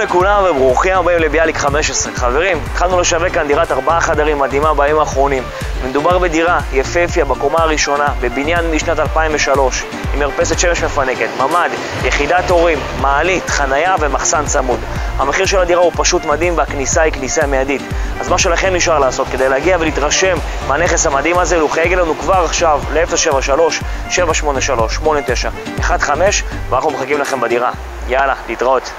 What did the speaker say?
לכולם וברוכים הבאים לביאליק 15. חברים, התחלנו לשווק כאן דירת ארבעה חדרים מדהימה בימים האחרונים. מדובר בדירה יפהפיה בקומה הראשונה, בבניין משנת 2003, עם מרפסת שמש מפנקת, ממ"ד, יחידת הורים, מעלית, חנייה ומחסן צמוד. המחיר של הדירה הוא פשוט מדהים והכניסה היא כניסה מיידית. אז מה שלכם נשאר לעשות כדי להגיע ולהתרשם מהנכס המדהים הזה, הוא חייג לנו כבר עכשיו ל-073-783-8915 ואנחנו מחכים לכם בדירה. יאללה, להתראות.